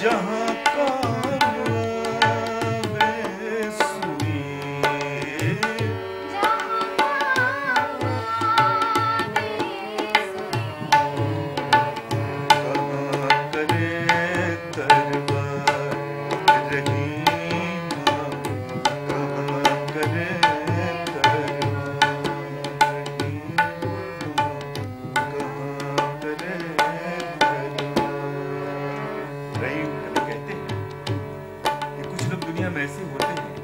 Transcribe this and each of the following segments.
जहाँ कुछ दुनिया में ऐसे होते हैं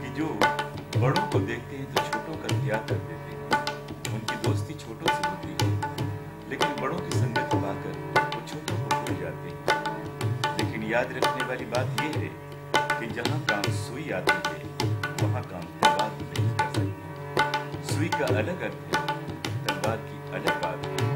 कि जो बड़ों को देखते हैं तो छोटों का त्याग कर देते हैं, उनकी दोस्ती छोटों से होती है। लेकिन बड़ों की संगत पाकर वो छोटों को भूल जाते हैं। लेकिन याद रखने वाली बात यह है कि जहाँ काम सुई आती है, वहाँ काम तलवार नहीं कर सकती। सुई का अलग अर्थ है, तलवार की अलग बात है।